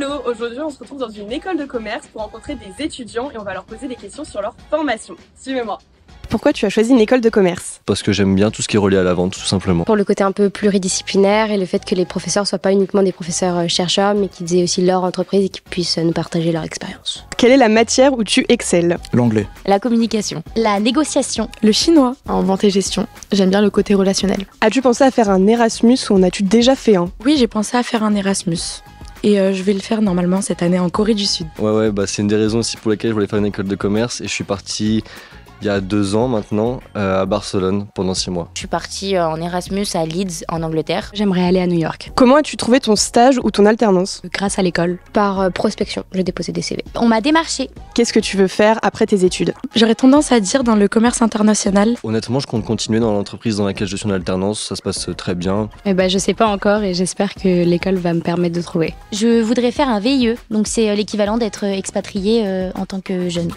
Hello, aujourd'hui on se retrouve dans une école de commerce pour rencontrer des étudiants et on va leur poser des questions sur leur formation. Suivez-moi. Pourquoi tu as choisi une école de commerce? Parce que j'aime bien tout ce qui est relié à la vente, tout simplement. Pour le côté un peu pluridisciplinaire et le fait que les professeurs soient pas uniquement des professeurs euh, chercheurs, mais qu'ils aient aussi leur entreprise et qu'ils puissent nous partager leur expérience. Quelle est la matière où tu excelles? L'anglais. La communication. La négociation. Le chinois. En vente et gestion. J'aime bien le côté relationnel. As-tu pensé à faire un Erasmus ou en as-tu déjà fait un? Oui, j'ai pensé à faire un Erasmus. Et euh, je vais le faire normalement cette année en Corée du Sud. Ouais, ouais, bah c'est une des raisons aussi pour lesquelles je voulais faire une école de commerce et je suis parti il y a deux ans maintenant euh, à Barcelone pendant six mois. Je suis partie euh, en Erasmus à Leeds en Angleterre. J'aimerais aller à New York. Comment as-tu trouvé ton stage ou ton alternance? Grâce à l'école. Par euh, prospection, j'ai déposé des CV. On m'a démarché. Qu'est-ce que tu veux faire après tes études? J'aurais tendance à dire dans le commerce international. Honnêtement, je compte continuer dans l'entreprise dans laquelle je suis en alternance, ça se passe très bien. Eh ben, je sais pas encore et j'espère que l'école va me permettre de trouver. Je voudrais faire un VIE, donc c'est l'équivalent d'être expatrié en tant que jeune.